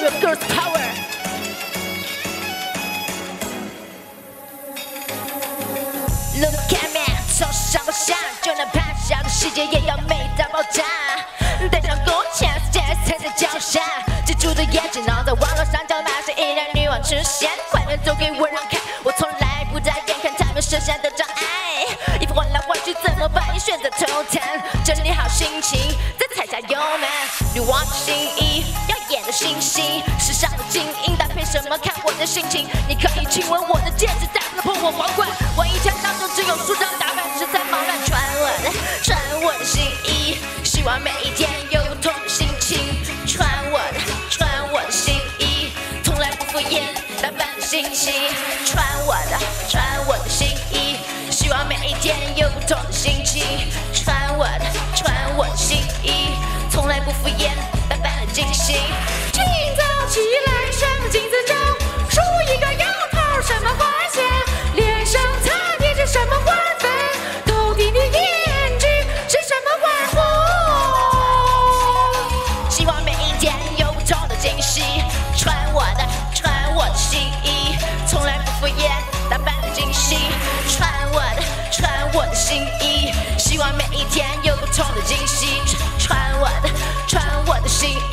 show your girls power。Look at me，从上到下，就那怕小的世界也要美到爆炸。带上弓箭，现在踩在脚下，记住的眼睛，能在网络上叫那些一男女王出现，快点走给我让开，我从来不在眼看他们设下的障碍。衣服换来换去怎么办？你选择头疼，这是你好心情，再踩下油门。女王的心意，的星星，时尚的精英搭配什么？看我的心情。你可以亲吻我的戒指，但不能碰我皇冠。我一天当中只有数张打扮，实在忙乱。传我的，穿我的新衣，希望每一天有不同的心。情。穿我的，穿我的新衣，从来不敷衍打扮的心。情。穿我的，穿我我的，穿我的新衣，希望每一天有不同的惊喜。穿我的，穿我的新衣，